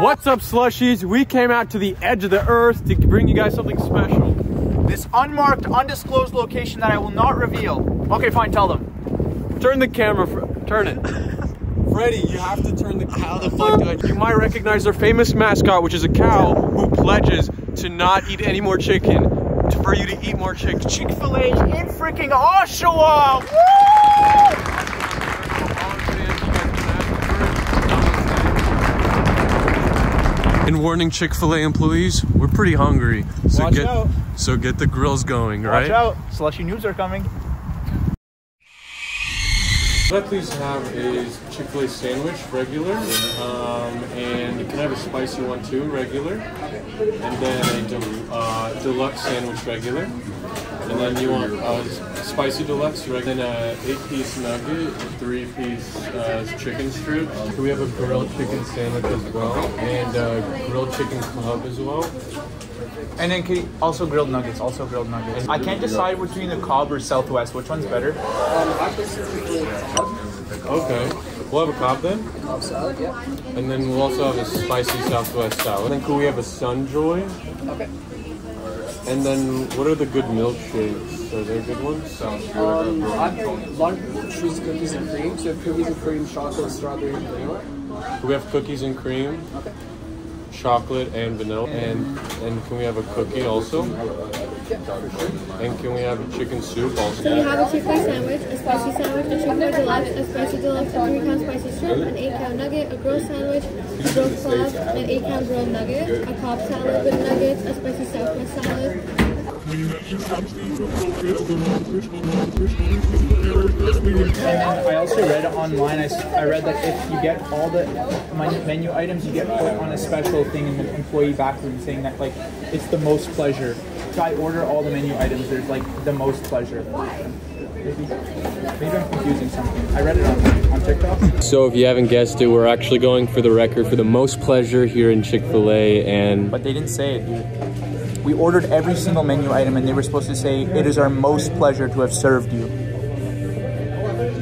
What's up, slushies? We came out to the edge of the earth to bring you guys something special. This unmarked, undisclosed location that I will not reveal. Okay, fine, tell them. Turn the camera, turn it. Freddie, you have to turn the How the fuck do I? You might recognize their famous mascot, which is a cow who pledges to not eat any more chicken, for you to eat more chicken. Chick-fil-A in freaking Oshawa! Woo! And warning Chick-fil-A employees, we're pretty hungry. So Watch get out. so get the grills going, Watch right? out, Slushy Noobz are coming. What I please have is Chick-fil-A sandwich, regular, um, and can I have a spicy one too, regular, and then a del- uh, deluxe sandwich, regular, and then you want uh, spicy deluxe, regular, then a eight-piece nugget, three-piece uh, chicken strip. We have a grilled chicken sandwich as well, and a grilled chicken club as well. And then can you, also grilled nuggets, also grilled nuggets. I can't decide between the Cobb or Southwest. Which one's better? Okay. We'll have a Cobb then? Cobb salad, yeah. And then we'll also have a spicy Southwest salad. And then could we have a Sunjoy? Okay. And then what are the good milkshakes? Are there good ones? Um, I've lunch choose cookies and cream. So if cookies and cream, chocolate, strawberry, and vanilla. We have cookies and cream, Okay. chocolate and vanilla. And and can we have a cookie also? And can we have a chicken soup So you also? have a Chick-fil-A sandwich, a spicy sandwich, a Chick-fil-A deluxe, a spicy deluxe, a three-count spicy shrimp, an eight-count nugget, a grilled sandwich, a grilled club, an eight-count grilled nugget, a Cobb salad with nuggets, a spicy southwest salad, And I also read online, I, I read that if you get all the menu items, you get put on a special thing in the employee back room saying that like it's the most pleasure. If I order all the menu items, there's like the most pleasure. Maybe, maybe I'm confusing something. I read it on, on TikTok. So if you haven't guessed it, we're actually going for the record for the most pleasure here in Chick-fil-A and But they didn't say it, dude. We ordered every single menu item and they were supposed to say, it is our most pleasure to have served you.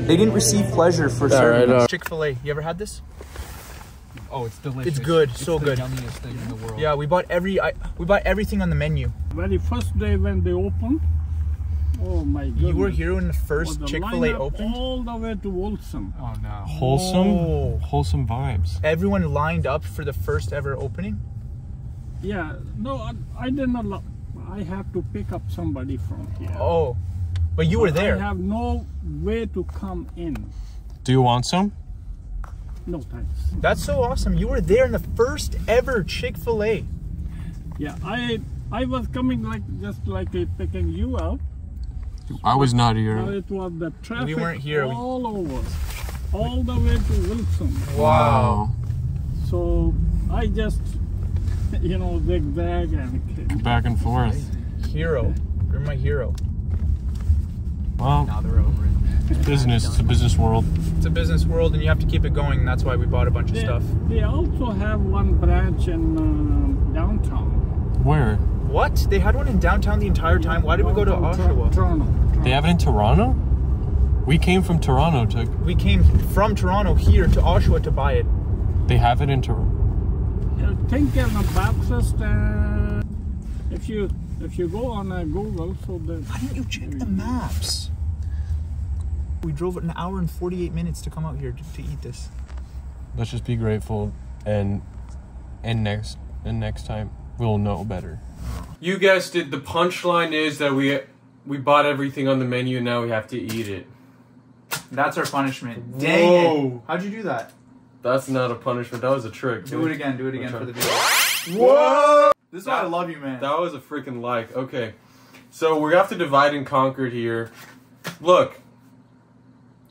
They didn't receive pleasure for serving right, us. uh, Chick-fil-A, you ever had this? Oh, it's delicious. It's good, so the good. yummiest thing in the world. Yeah, we bought every, I, we bought everything on the menu. very first day when they opened. Oh my goodness. You were here when the first the Chick-fil-A lineup opened? All the way to Wilson. Oh no. wholesome, Oh. wholesome vibes. Everyone lined up for the first ever opening? Yeah, no, I, I didn't allow. I have to pick up somebody from here. Oh, but you were there. I have no way to come in. Do you want some? No thanks. That's so awesome. You were there in the first ever Chick-fil-A. Yeah, I I was coming like just like picking you up. I was not Now here. it was the traffic weren't here, we- all over, all the way to Wilson. Wow. So I just, you know, zigzag and. Back and forth. Hero. You're my hero. Well, Now they're over it. it's business. It's a business world. It's a business world and you have to keep it going. That's why we bought a bunch of They, stuff. they also have one branch in uh, downtown. Where? What? They had one in downtown the entire time? Why did we go to Downtown Tor- Oshawa? Toronto. They have it in Toronto? We came from Toronto to. We came from Toronto here to Oshawa to buy it. They have it in Toronto. Yeah, think in the Baptist. Uh, if you if you go on uh, Google, so the Why didn't you check the maps? We drove an hour and 48 minutes to come out here to, to eat this. Let's just be grateful, and and next and next time we'll know better. You guessed it. The punchline is that we we bought everything on the menu, and now we have to eat it. That's our punishment. Dang it. How'd you do that? That's not a punishment. That was a trick. Do it again. Do it again for the video. Whoa! This is why I love you, man. That was a freaking like. Okay. So we have to divide and conquer here. Look.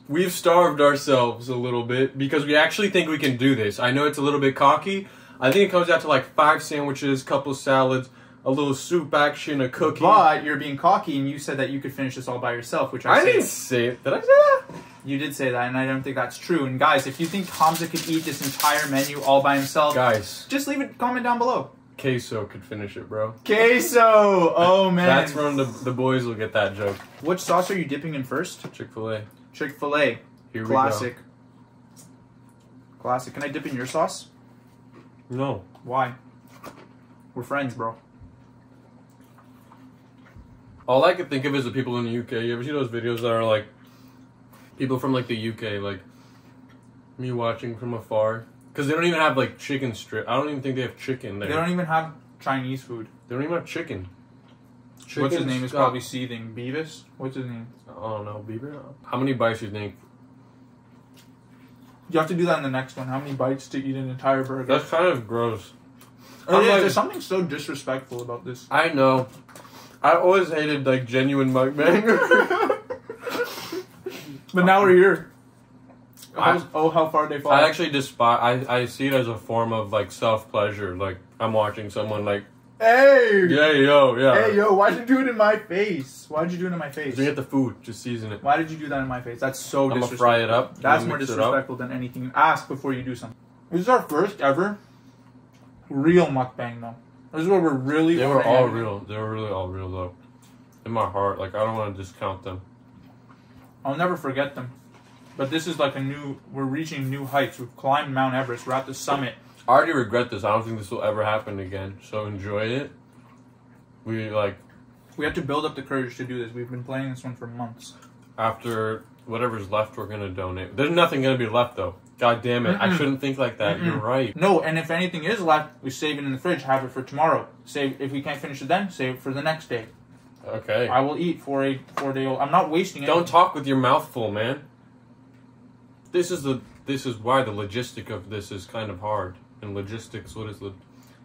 We've starved ourselves a little bit because we actually think we can do this. I know it's a little bit cocky. I think it comes out to like five sandwiches, couple salads, a little soup action, a cookie. But you're being cocky, and you said that you could finish this all by yourself, which I, I say didn't say it. Did I say that? You did say that, and I don't think that's true. And guys, if you think Hamzah could eat this entire menu all by himself, Guys, just leave it. Comment down below. queso could finish it, bro. Queso. Oh man. That's from the the boys will get that joke. Which sauce are you dipping in first? Chick Fil A. Chick Fil A. Here Classic. Classic. Can I dip in your sauce? No. Why? We're friends, bro. All I can think of is the people in the UK. You ever see those videos that are like people from like the UK, like me watching from afar? Because they don't even have like chicken strip. I don't even think they have chicken there. They don't even have Chinese food. They don't even have chicken. What's his name is got- probably seething. Beavis? What's his name? Oh no, Bieber. How many bites do you think? You have to do that in the next one. How many bites to eat an entire burger? That's kind of gross. Oh, I'm yeah, like- there's something so disrespectful about this. I know. I always hated like genuine mukbang. But now we're here. I- oh, how far they fall. I actually despise. I, I see it as a form of like self pleasure. Like I'm watching someone like Hey! yeah yo yeah. Hey, yo, why'd you do it in my face? Why'd you do it in my face? So you get the food, just season it. Why did you do that in my face? That's so I'ma disrespectful. fry it up, That's more mix it up. disrespectful than anything. Ask before you do something. This is our first ever real mukbang, though. This is where we're really. They were all real. They were really all real though. In my heart, like I don't want to discount them. I'll never forget them. But this is like a new. We're reaching new heights. We've climbed Mount Everest. We're at the summit. I already regret this. I don't think this will ever happen again. So enjoy it. We like We have to build up the courage to do this. We've been playing this one for months. after whatever's left, we're gonna donate. There's nothing gonna be left though. God damn it! I Mm-mm. shouldn't think like that. Mm-mm. You're right. No, and if anything is left, we save it in the fridge. Have it for tomorrow. Save if we can't finish it then. Save it for the next day. Okay. I will eat for a four day old. I'm not wasting it. Don't talk with your mouth full, man. This is the this is why the logistic of this is kind of hard. And logistics, what is the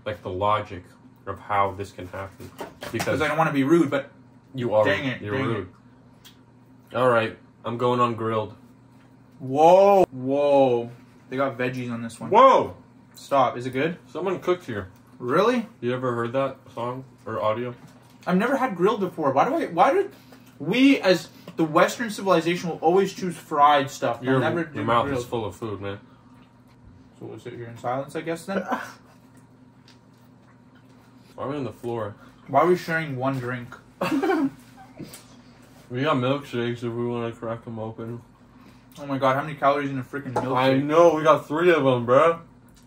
like the logic of how this can happen? Because I don't want to be rude, but you are Dang it, you're dang rude. All right, I'm going on grilled. whoa, whoa, they got veggies on this one. Whoa! Stop. Is it good? Someone cooked here. Really? You ever heard that song or audio? I've never had grilled before. Why do I? Why did we as the Western civilization will always choose fried stuff? Your, never do your mouth grilled. is full of food, man. So we'll sit here in silence, I guess. Then Why are we on the floor? why are we sharing one drink? We got milkshakes if we want to crack them open. Oh my god, how many calories in a freaking milkshake? I know we got three of them, bro.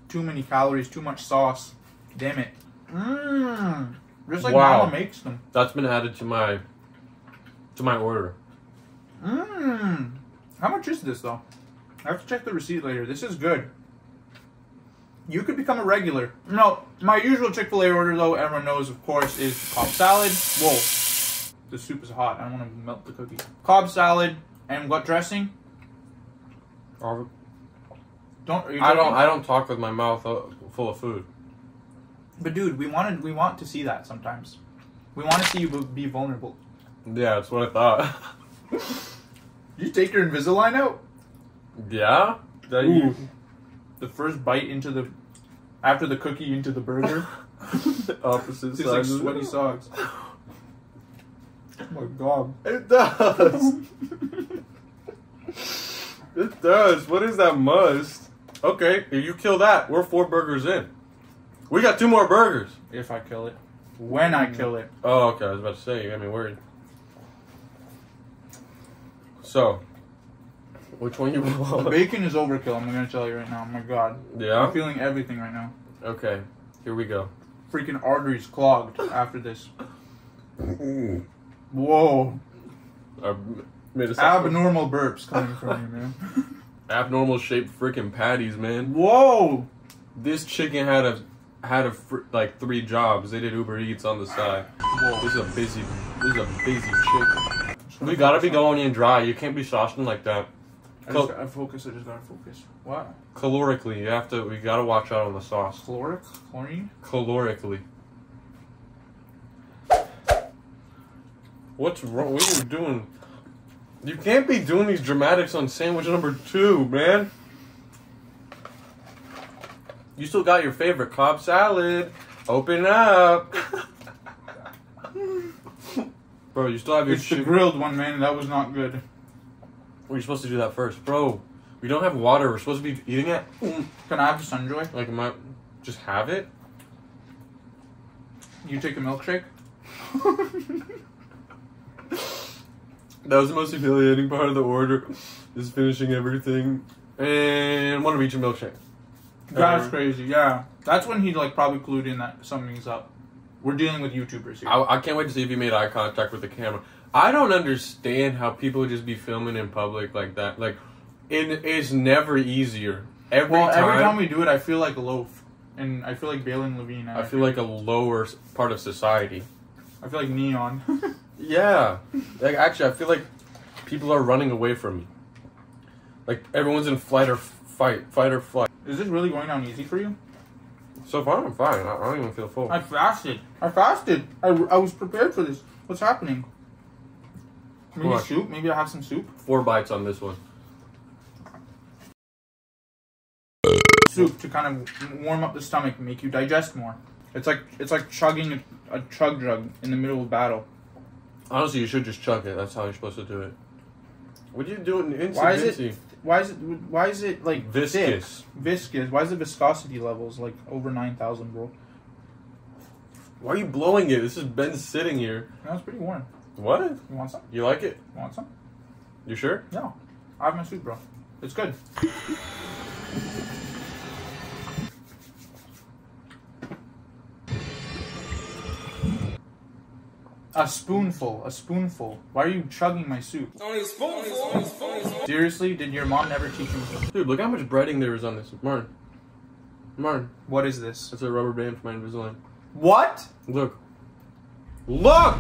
Too many calories, too much sauce. Damn it. Mmm. Just like Wow. Mama makes them. That's been added to my to my order. Mmm. How much is this though? I have to check the receipt later. This is good. You could become a regular. No, my usual Chick Fil A order though, everyone knows of course, is Cobb salad. Whoa, the soup is hot. I don't want to melt the cookie. Cobb salad and what dressing? I Don't. You don't. I don't talk with my mouth full of food. But dude, we wanted. We want to see that sometimes. We want to see you be vulnerable. Yeah, that's what I thought. Did you take your Invisalign out? yeah. That Ooh. you The first bite into the, after the cookie into the burger. opposite Tastes like sides. sweaty socks. Oh my god. It does. it does. What is that must? Okay, if you kill that, we're four burgers in. We got two more burgers. If I kill it. When I kill it. Oh, okay. I was about to say, you got me worried. So, which one you want? Bacon is overkill, I'm gonna tell you right now. Oh my god. Yeah? I'm feeling everything right now. Okay, here we go. Freaking arteries clogged after this. Whoa. I made a sound. Abnormal burps coming from you, man. abnormal shaped freaking patties, man. Whoa! This chicken had a had a fr- like three jobs. They did Uber Eats on the side. Whoa. This is a busy, this is a busy chicken. We gotta be going in dry. You can't be saucing like that. I just gotta focus, I just gotta focus. What? Calorically, you have to. We gotta watch out on the sauce. Caloric? Chlorine? Calorically. What's wrong? What are you doing? You can't be doing these dramatics on sandwich number two, man. You still got your favorite Cobb salad. Open up. Bro, you still have your It's the grilled one, man. That was not good. We're supposed to do that first. Bro, we don't have water. We're supposed to be eating it. Can I have the Sunjoy? Like, am I. Just have it? You take a milkshake? That was the most humiliating part of the order, is finishing everything. And one of each a milkshake. That's Um, crazy. Yeah, that's when he like probably clued in that something's up. We're dealing with YouTubers here. I, I can't wait to see if he made eye contact with the camera. I don't understand how people just be filming in public like that. Like, it is never easier. Every well, time, every time we do it, I feel like a loaf, and I feel like Balin Levine. I feel like a lower part of society. I feel like Neon. Yeah, like actually, I feel like people are running away from me. Like everyone's in flight or fight, fight or flight. Is this really going down easy for you? So far, I'm fine. I, I don't even feel full. I fasted. I fasted. I, I was prepared for this. What's happening? Maybe soup. Maybe I have some soup. Four bites on this one. Soup to kind of warm up the stomach and make you digest more. It's like it's like chugging a, a chug drug in the middle of battle. Honestly, you should just chug it. That's how you're supposed to do it. What are you doing? Why is it? Why is it? Why is it like Viscous. thick? Viscous. Why is the viscosity levels like over nine thousand, bro? Why are you blowing it? This has been sitting here. That was pretty warm. What? You want some? You like it? You want some? You sure? No. I have my soup, bro. It's good. A spoonful, a spoonful. Why are you chugging my soup? Seriously, did your mom never teach you? Dude, look how much breading there is on this. Martin. Martin. What is this? That's a rubber band for my Invisalign. What? Look. Look!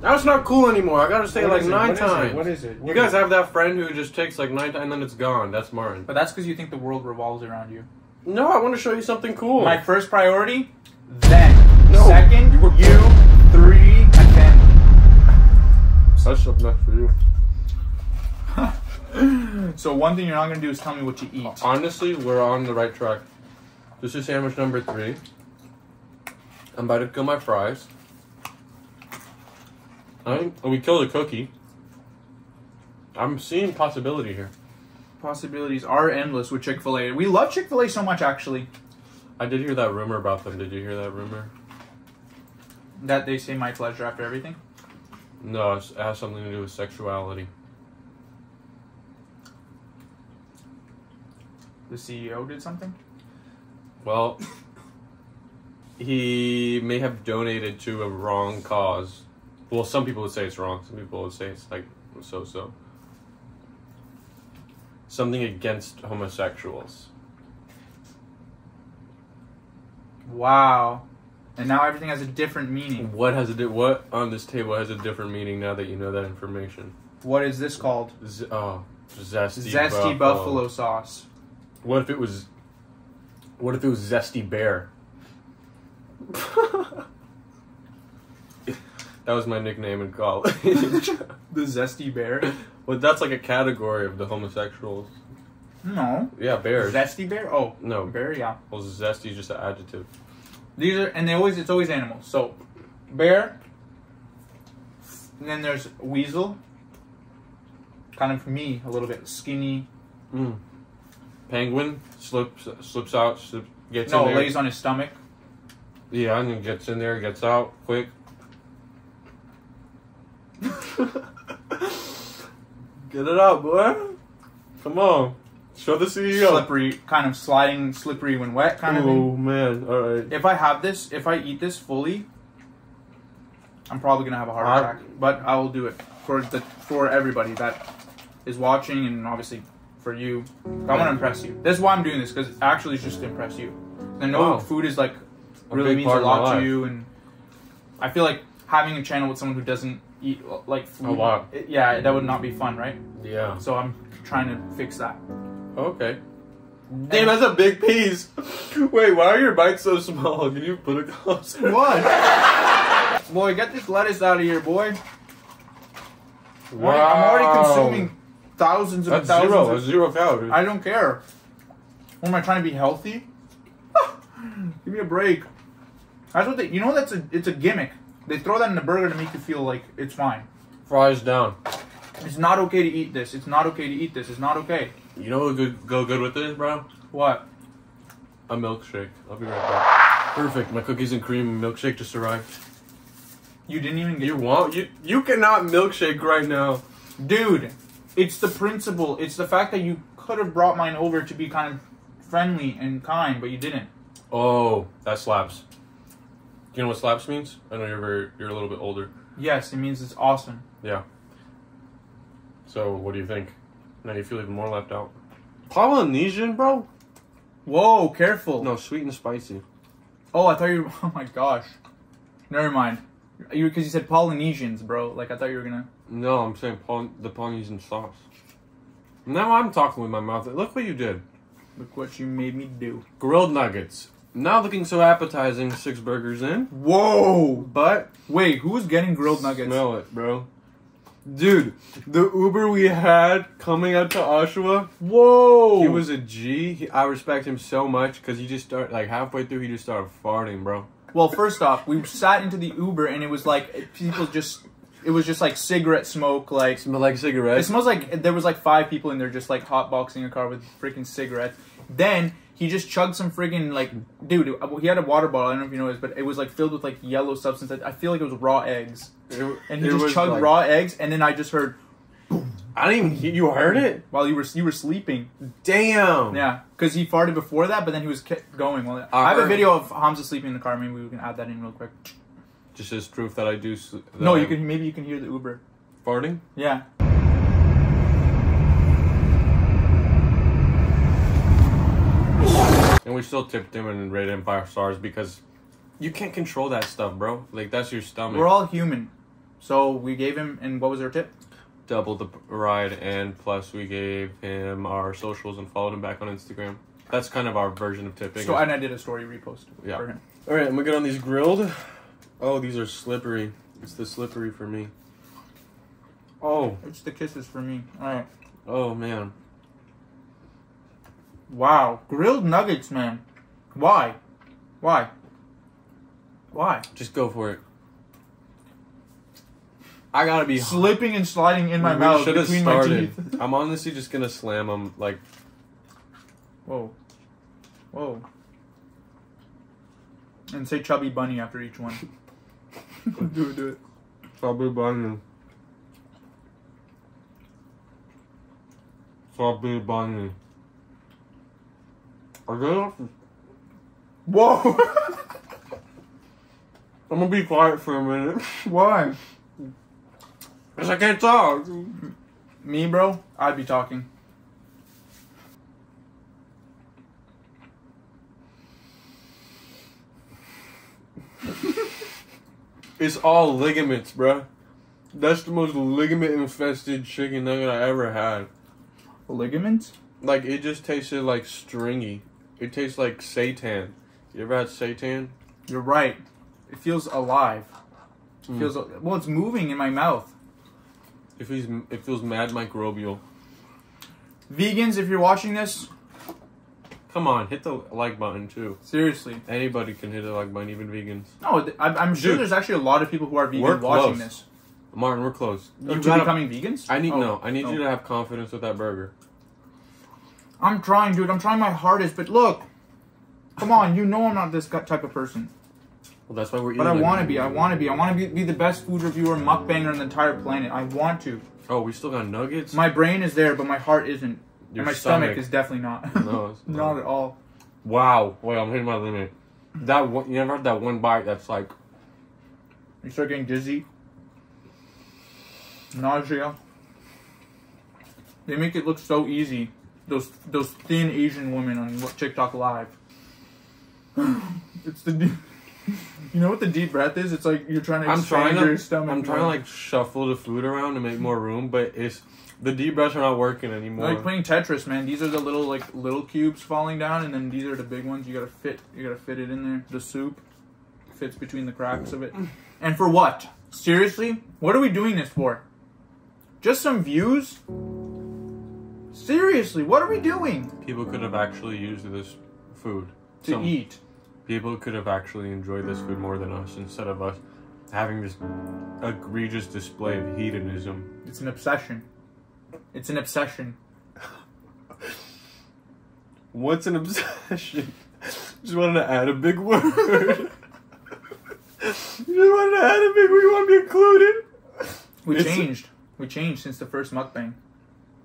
That's not cool anymore. I gotta say it What like nine What is it? times. What is it? You guys it? have that friend who just takes like nine times and then it's gone. That's Martin. But that's because you think the world revolves around you. No, I want to show you something cool. My first priority, then. No. Second, you. That's up next for you. So one thing you're not gonna do is tell me what you eat. Honestly, we're on the right track. This is sandwich number three. I'm about to kill my fries. I, oh, we killed a cookie. I'm seeing possibility here. Possibilities are endless with Chick Fil A. We love Chick Fil A so much, actually, I did hear that rumor about them. Did you hear that rumor? that they say my pleasure after everything. No, it has something to do with sexuality. The CEO did something. Well, he may have donated to a wrong cause. Well, some people would say it's wrong. Some people would say it's like so so. Something against homosexuals. Wow. And now everything has a different meaning. What has a di- what on this table has a different meaning now that you know that information? What is this called? Z- oh, zesty, Zesty buffalo sauce. What if it was? What if it was zesty bear? that was my nickname in college. The zesty bear? Well, that's like a category of the homosexuals. No. Yeah, bears. Zesty bear? Oh, no, bear. Yeah. well, zesty is just an adjective. These are, and they always, it's always animals. So, bear. And then there's weasel. Kind of me, a little bit skinny. Mm. Penguin slips slips out, slips, gets No, in there. lays on his stomach. Yeah, and then gets in there, gets out quick. Get it out, boy. Come on, show the CEO. Slippery, kind of sliding, slippery when wet, kind of thing. Oh man! All right. If I have this, if I eat this fully, I'm probably gonna have a heart I- attack. But I will do it for the for everybody that is watching, and obviously for you. I want to impress you. This is why I'm doing this because actually it's just to impress you. I know Wow. food is like really means a part of my lot to you, and I feel like having a channel with someone who doesn't eat like oh, food. A lot. it- yeah, that would not be fun, right? Yeah. So I'm trying to fix that. Okay. Damn, that's a big piece. Wait, why are your bites so small? Can you put it closer? What? boy, get this lettuce out of here, boy. Wow. I'm already consuming thousands of That's thousands zero. of zero calories. I don't care. What am I trying to be healthy? Give me a break. That's what they. You know that's a. It's a gimmick. They throw that in the burger to make you feel like it's fine. Fries down. It's not okay to eat this. It's not okay to eat this. It's not okay. You know what would go good with this, bro? What? A milkshake. I'll be right back. Perfect. My cookies and cream milkshake just arrived. You didn't even get. You want you you cannot milkshake right now. Dude, it's the principle. It's the fact that you could have brought mine over to be kind of friendly and kind, but you didn't. Oh, that slaps. Do you know what slaps means? I know you're very, you're a little bit older. Yes, it means it's awesome. Yeah. So, what do you think? Now you feel even more left out. Polynesian, bro? Whoa, careful. No, sweet and spicy. Oh, I thought you. Oh my gosh. Never mind. You because you said Polynesians, bro. Like I thought you were gonna. No, I'm saying Poly- the Polynesian sauce. Now I'm talking with my mouth. Look what you did. Look what you made me do. Grilled nuggets. Not looking so appetizing. Six burgers in. Whoa. But Wait, who's getting grilled nuggets? smell it, bro. Dude, the Uber we had coming out to Oshawa, Whoa. he was a G. He, I respect him so much because he just started like halfway through. He just started farting, bro. Well, first off, we sat into the Uber and it was like people just. It was just like cigarette smoke, like Smell like cigarettes. It smells like there was like five people in there just like hotboxing a car with freaking cigarettes. Then he just chugged some friggin' like dude. He had a water bottle. I don't know if you know this, but it was like filled with like yellow substance. I feel like it was raw eggs, It- and he it just was, chugged like- raw eggs. And then I just heard I didn't even hear. You heard it? while you were you were sleeping. Damn. Yeah, because he farted before that, but then he was kept going. While I I have a heard- video of Hamzah sleeping in the car. Maybe we can add that in real quick. Just as proof that I do. s- That No, you I'm can maybe you can hear the Uber. farting. Yeah. And we still tipped him and rated him five stars because you can't control that stuff, bro. Like that's your stomach. We're all human, so we gave him. And what was our tip? double the ride, and plus we gave him our socials and followed him back on Instagram. That's kind of our version of tipping. So and I did a story repost Yeah. for him. All right, I'm gonna get on these grilled. Oh, these are slippery. It's the slippery for me. Oh, It's the kisses for me. All right. oh man. Wow, grilled nuggets, man. Why? Why? Why? Just go for it. I gotta be. Slipping and sliding in my We mouth should've between my teeth. I'm honestly just gonna slam them like Whoa. Whoa. And say chubby bunny after each one. do it, do it. Chubby bunny. Chubby bunny. I guess Whoa! I'm gonna be quiet for a minute. Why? Cause I can't talk. Me, bro? I'd be talking. It's all ligaments, bro. That's the most ligament infested chicken nugget I ever had. Ligaments? Like it just tasted like stringy. It tastes like seitan. You ever had seitan? You're right. It feels alive. It Mm. feels well. It's moving in my mouth. It feels it feels mad microbial. Vegans, if you're watching this, Come on, hit the like button too. seriously. Anybody can hit the like button, even vegans. No, I'm, I'm sure Dude. there's actually a lot of people who are vegan watching close. this. Martin, we're close. Oh, you You becoming vegans? I need Oh, no. I need oh. you to have confidence with that burger. I'm trying, dude. I'm trying my hardest, but look. Come on, you know I'm not this type of person. Well, that's why we're. Eating. But I want to be. I want to be. I want to be, be the best food reviewer, mukbanger on the entire planet. I want to. Oh, we still got nuggets. My brain is there, but my heart isn't. Your and my stomach. stomach. is definitely not. No, it's not at all. Wow. Wait, I'm hitting my limit. That one. You never had that one bite that's like. You start getting dizzy, nausea. They make it look so easy. Those those thin Asian women on TikTok Live. it's the you know what the deep breath is? It's like you're trying to I'm trying to. your stomach. I'm trying to like shuffle the food around to make more room, but it's the deep breaths are not working anymore. like playing Tetris, man. These are the little like little cubes falling down, and then these are the big ones. You gotta fit. You gotta fit it in there. The soup fits between the cracks of it. And for what? Seriously, what are we doing this for? Just some views? Seriously, what are we doing People could have actually used this food to Some- eat? People could have actually enjoyed this food more than us instead of us having this egregious display of hedonism. It's an obsession. It's an obsession. What's an obsession? Just wanted to add a big word. Just wanted to add a big word. You want to be included? We It's- changed. We changed since the first mukbang.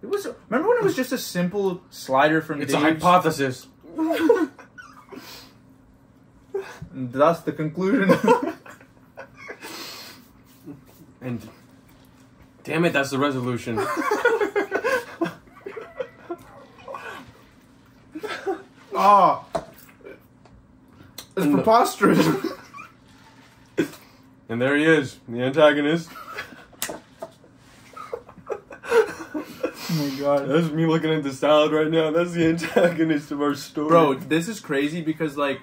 It was. Remember when it was just a simple slider from It's a hypothesis. And thus the conclusion. And damn it, that's the resolution. Ah, it's And the- preposterous. And there he is, the antagonist. oh my god. That's me looking at the salad right now. That's the antagonist of our story. Bro, this is crazy because like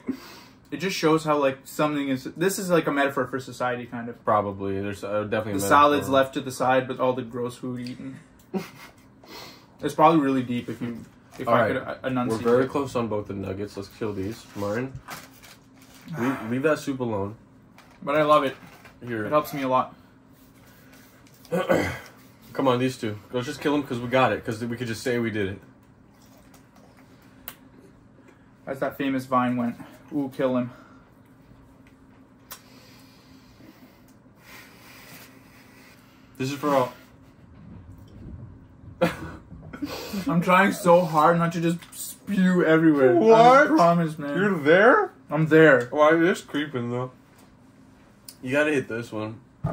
it just shows how like something is this is like a metaphor for society kind of. probably there's uh, definitely The a salads left to the side but all the gross food eaten. it's probably really deep if you if All I right. could uh, We're enunciate. very it. close on both the nuggets. Let's kill these, Martin. Leave, leave that soup alone. But I love it. Here. It helps me a lot. come on, these two. Let's just kill them because we got it. Because we could just say we did it. As that famous vine went. Ooh, kill him. This is for all. I'm trying so hard not to just spew everywhere. I What? promise, man. You're there? I'm there. Why is this creeping though? You gotta hit this one.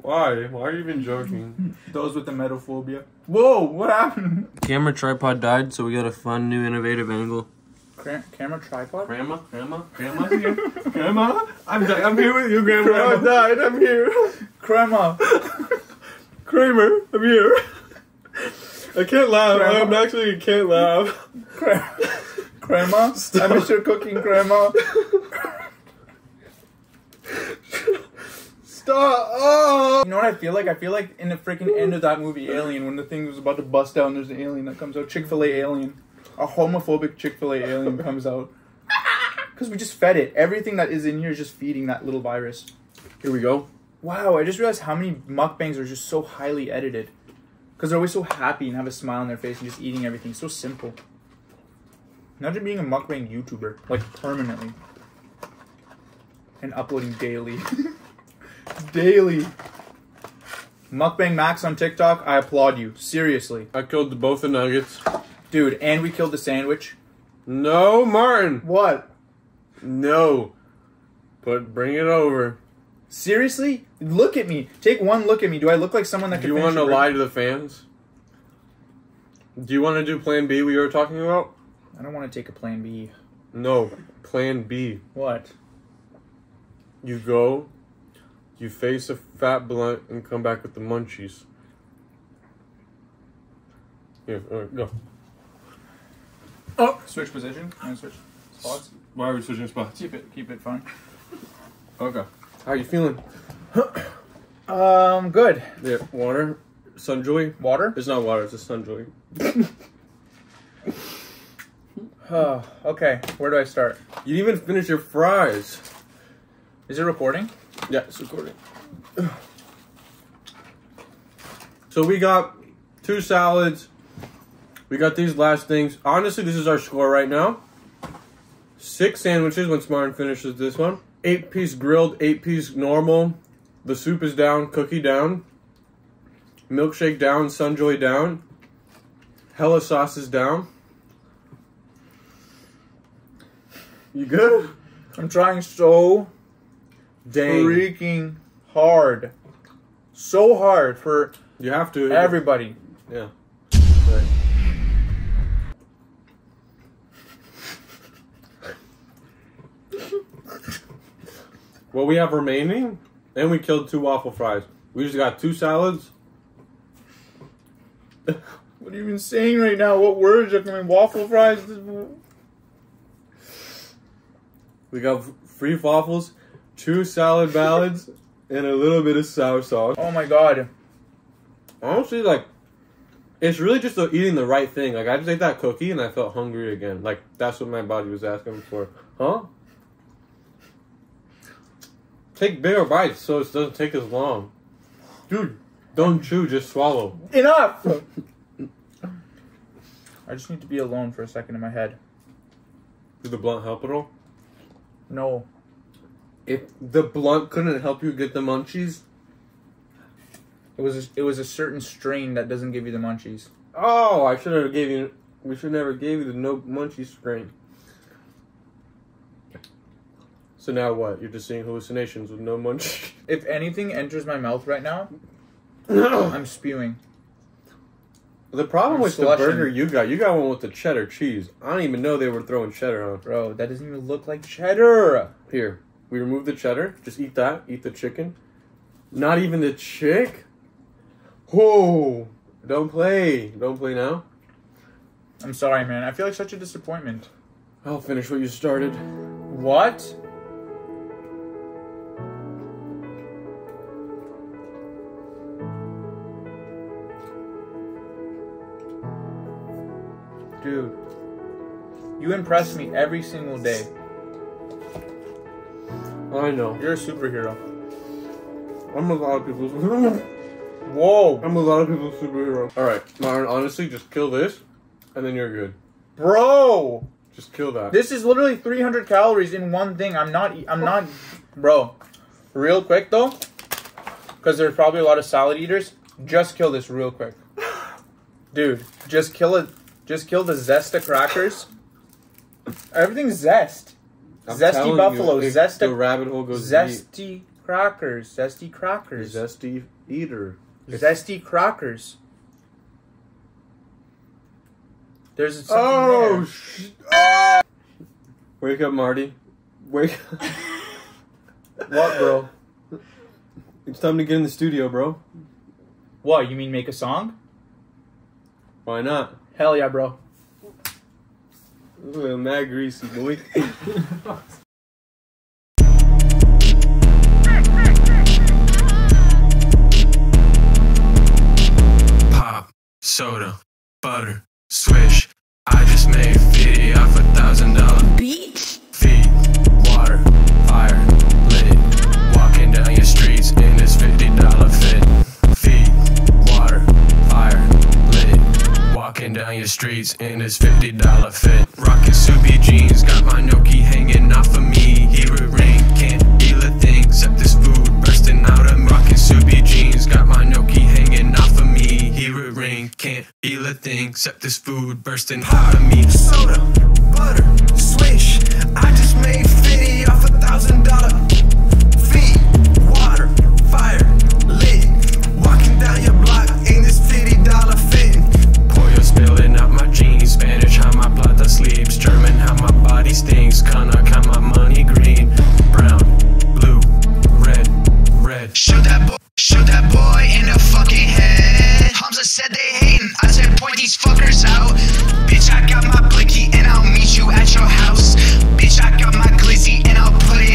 Why? Why are you even joking? Those with the metaphobia. Whoa, what happened? Camera tripod died, so we got a fun new innovative angle. Cra- camera tripod? Grandma, grandma, grandma here. grandma, I'm di- I'm here with you, grandma. I died. I'm here. Grandma. Kramer, I'm here. I can't laugh. Grandma. I'm actually I can't laugh. grandma, Crema. I miss your cooking, grandma. Stop. Oh. You know what I feel like? I feel like in the freaking end of that movie, Alien, when the thing was about to bust out and there's an alien that comes out, Chick fil A alien. A homophobic Chick fil A alien comes out. Because we just fed it. Everything that is in here is just feeding that little virus. Here we go. Wow, I just realized how many mukbangs are just so highly edited. Because they're always so happy and have a smile on their face and just eating everything. So simple. Imagine being a mukbang YouTuber, like permanently. And uploading daily. daily. Mukbang Max on TikTok, I applaud you. Seriously. I killed both the nuggets. Dude, and we killed the sandwich. No, Martin. What? No. But bring it over. Seriously? Look at me. Take one look at me. Do I look like someone that Do can you want to lie to the fans? Do you want to do Plan B we were talking about? I don't want to take a plan B. No, Plan B. What? You go, you face a fat blunt, and come back with the munchies. Here, right, go. Oh, switch position. And switch spots. Why are we switching spots? Keep it, keep it fun. Okay. How are you feeling? Um, good. Yeah, water, Sunjoy. Water. It's not water. It's a Sunjoy. Oh, okay. Where do I start? You didn't even finish your fries. Is it recording? Yeah, it's recording. So we got two salads. We got these last things. Honestly, this is our score right now. Six sandwiches when Smartin finishes this one. Eight piece grilled, eight piece normal. The soup is down, cookie down. Milkshake down, Sunjoy down. Hella sauce is down. You good? I'm trying so Dang. freaking hard. So hard for You have to. everybody. Yeah. What we have remaining, and we killed two waffle fries. We just got two salads. What are you even saying right now? What words are coming? Waffle fries? We got free waffles, two salad ballads, and a little bit of sour sauce. Oh my god. Honestly, like, it's really just eating the right thing. Like, I just ate that cookie and I felt hungry again. Like, that's what my body was asking for. Huh? Take bigger bites so it doesn't take as long. Dude, don't chew, just swallow. Enough! I just need to be alone for a second in my head. Did the blunt help at all? No. If the blunt couldn't help you get the munchies, It was a, it was a certain strain that doesn't give you the munchies. oh, I should have gave you. We should never gave you the no munchies strain. So now what? You're just seeing hallucinations with no munch. If anything enters my mouth right now, I'm spewing. The problem I'm with the burger you got, you got one with the cheddar cheese. I don't even know they were throwing cheddar on. Bro, that doesn't even look like cheddar. Here, we remove the cheddar. Just eat that. Eat the chicken. Not even the chick. Whoa! Don't play. Don't play now. I'm sorry, man. I feel like such a disappointment. I'll finish what you started. What? You impress me every single day. I know. You're a superhero. I'm a lot of people's. Whoa, I'm a lot of people's superhero. All right, Myron. Honestly, just kill this, and then you're good. bro! Just kill that. This is literally 300 calories in one thing. I'm not. I'm not, bro. Real quick though, because there's probably a lot of salad eaters. Just kill this real quick, dude. Just kill it. Just kill the Zesta crackers. Everything's zest. I'm Zesty buffalo, You, if Zesta- The rabbit hole goes deep. Zesty crackers. Zesty crackers. Zesty eater. Zesty crackers. There's something Oh, there. sh- oh! Wake up, Marty. Wake up. What, bro? It's time to get in the studio, bro. What? You mean make a song? Why not? Hell yeah, bro. Ooh, mad greasy, boy. pop, soda, butter, swish. I just made 50 off a thousand dollar beat. Walking down your streets in fifty dollar fit. Rockin' soupy jeans, got my Noki hanging off of me. Here it ring, can't feel a thing except this food bursting out of me. Rockin' soupy jeans, got my Noki hanging off of me. Hear it ring, can't feel a thing except this food bursting out of me. Soda, butter, swish. I just made 50 off a thousand dollar body stings. Canuck, how my money green. Brown, blue, red, red. Shoot that boy, shoot that boy in the fucking head. Hamzah said they hating. I said point these fuckers out. Bitch, I got my blicky and I'll meet you at your house. Bitch, I got my glizzy and I'll put it